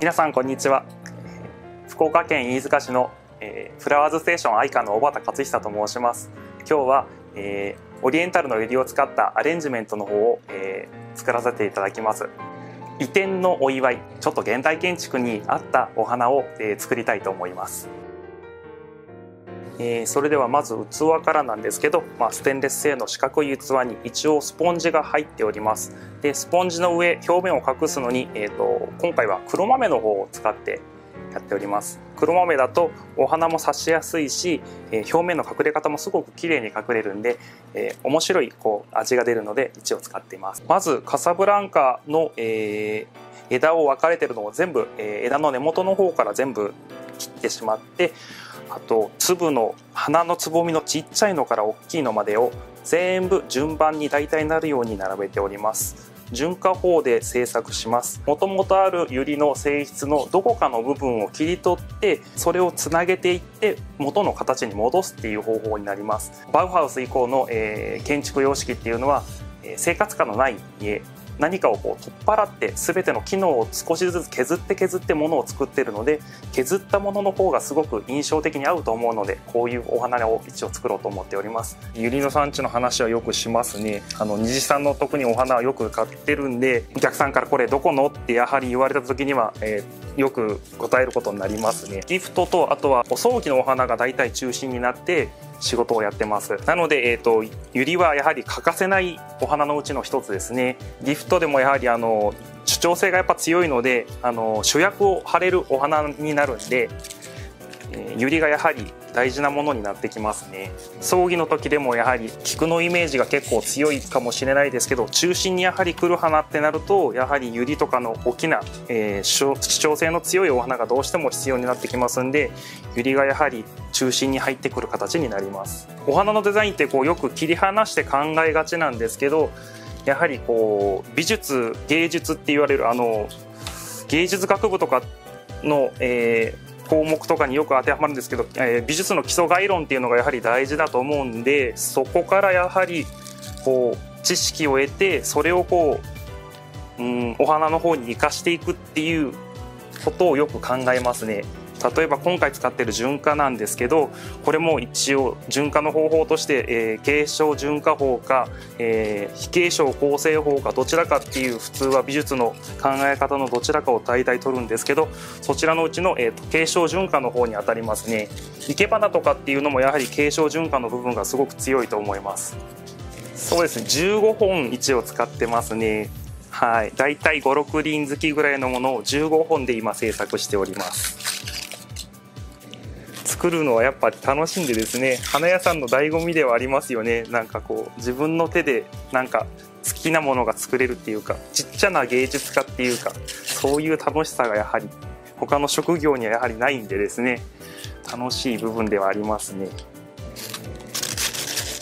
皆さんこんにちは。福岡県飯塚市の、えー、フラワーズステーション愛花の小畑克久と申します。今日は、えー、オリエンタルのユリを使ったアレンジメントの方を、えー、作らせていただきます。移転のお祝いちょっと現代建築に合ったお花を、えー、作りたいと思います。えー、それではまず器からなんですけど、まあ、ステンレス製の四角い器に一応スポンジが入っております。でスポンジの上表面を隠すのに、えーと、今回は黒豆の方を使ってやっております。黒豆だとお花も刺しやすいし、えー、表面の隠れ方もすごく綺麗に隠れるんで、えー、面白いこう味が出るので一応使っています。まずカサブランカの、え、枝を分かれてるのを全部、え枝の根元の方から全部切ってしまってあと粒の花のつぼみのちっちゃいのから大きいのまでを全部順番に大体なるように並べております。純化法で製作します。もともとあるユリの性質のどこかの部分を切り取ってそれをつなげていって元の形に戻すっていう方法になります。バウハウス以降の、えー、建築様式っていうのは生活感のない家何かをこう取っ払って全ての機能を少しずつ削って削ってものを作ってるので削ったものの方がすごく印象的に合うと思うのでこういうお花を一応作ろうと思っております。ユリの産地の話はよくしますね。あの虹さんの特にお花はよく買ってるんでお客さんからこれどこのってやはり言われた時には、えー、よく答えることになりますね。ギフトとあとはお葬儀のお花が大体中心になって仕事をやってます。なので、えーと、ユリはやはり欠かせないお花のうちの一つですね。ギフトでもやはりあの主張性がやっぱ強いのであの主役を貼れるお花になるんで、えー、ユリがやはり大事なものになってきますね。葬儀の時でもやはり菊のイメージが結構強いかもしれないですけど中心にやはり来る花ってなるとやはりユリとかの大きな、えー、主張性の強いお花がどうしても必要になってきますんでユリがやはり中心に入ってくる形になります。お花のデザインってこうよく切り離して考えがちなんですけどやはりこう美術芸術って言われるあの芸術学部とかの、えー、項目とかによく当てはまるんですけど、えー、美術の基礎概論っていうのがやはり大事だと思うんでそこからやはりこう知識を得てそれをこう、うん、お花の方に生かしていくっていうことをよく考えますね。例えば今回使ってる純化なんですけどこれも一応純化の方法として、えー、継承純化法か、えー、非継承構成法かどちらかっていう普通は美術の考え方のどちらかを大体取るんですけどそちらのうちの、えーと、継承純化の方にあたりますね。生け花とかっていうのもやはり継承純化の部分がすごく強いと思います。そうですね。15本一応使ってますね。はい、だいたい56輪好きぐらいのものを15本で今制作しております。作るのはやっぱ楽しんでですね花屋さんの醍醐味ではありますよねなんかこう自分の手でなんか好きなものが作れるっていうかちっちゃな芸術家っていうかそういう楽しさがやはり他の職業にはやはりないんでですね楽しい部分ではありますね。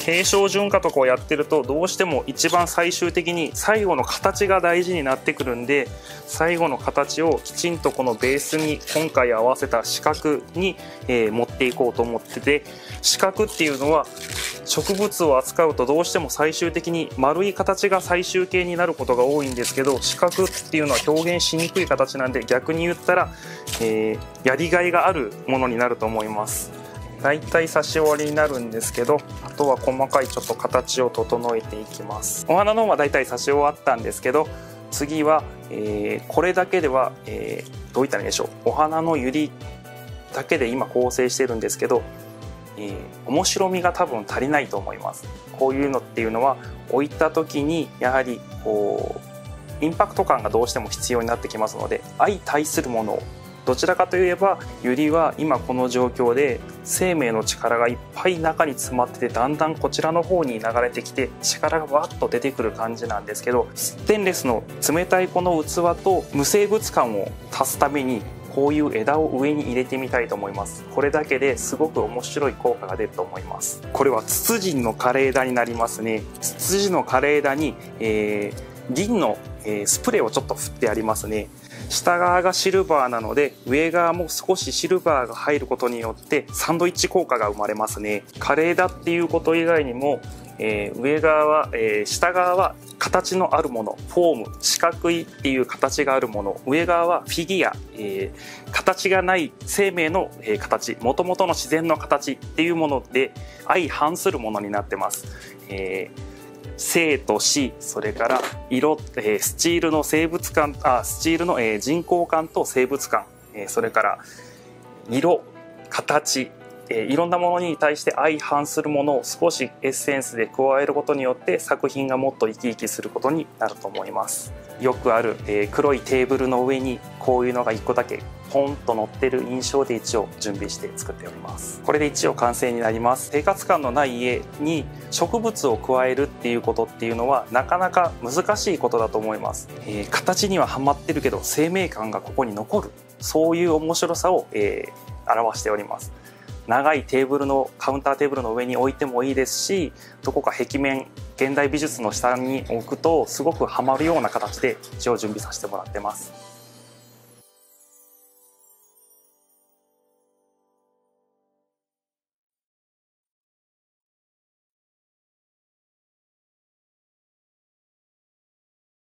継承順化とかをやってるとどうしても一番最終的に最後の形が大事になってくるんで最後の形をきちんとこのベースに今回合わせた四角に、え、持っていこうと思ってて四角っていうのは植物を扱うとどうしても最終的に丸い形が最終形になることが多いんですけど四角っていうのは表現しにくい形なんで逆に言ったら、えー、やりがいがあるものになると思います。大体差し終わりになるんですけどあとは細かいちょっと形を整えていきます。お花の方は大体差し終わったんですけど次は、えー、これだけでは、えー、どういったらいいでしょう。お花のユリだけで今構成してるんですけど、えー、面白みが多分足りないと思います。こういうのっていうのは置いた時にやはりこうインパクト感がどうしても必要になってきますので相対するものをどちらかといえばユリは今この状況で生命の力がいっぱい中に詰まっててだんだんこちらの方に流れてきて力がわっと出てくる感じなんですけどステンレスの冷たいこの器と無生物感を足すためにこういう枝を上に入れてみたいと思います。これだけですごく面白い効果が出ると思います。これはツツジンの枯れ枝になりますね。ツツジの枯れ枝に、えー、銀の、えー、スプレーをちょっと振ってありますね。下側がシルバーなので上側も少しシルバーが入ることによってサンドイッチ効果が生まれますねカレーだっていうこと以外にも、えー、上側は、えー、下側は形のあるものフォーム四角いっていう形があるもの上側はフィギュア、えー、形がない生命の、え、形もともとの自然の形っていうもので相反するものになってます。えー生と死それから色、えー、スチールの生物感あスチールの、えー、人工感と生物感、えー、それから色形えいろんなものに対して相反するものを少しエッセンスで加えることによって作品がもっと生き生きすることになると思います。よくある、えー、黒いテーブルの上にこういうのが1個だけポンと乗ってる印象で一応準備して作っております。これで一応完成になります。生活感のない家に植物を加えるっていうことっていうのはなかなか難しいことだと思います、えー、形にははまってるけど生命感がここに残る。そういう面白さを、えー、表しております。長いテーブルのカウンターテーブルの上に置いてもいいですしどこか壁面現代美術の下に置くとすごくはまるような形で一応準備させてもらってます。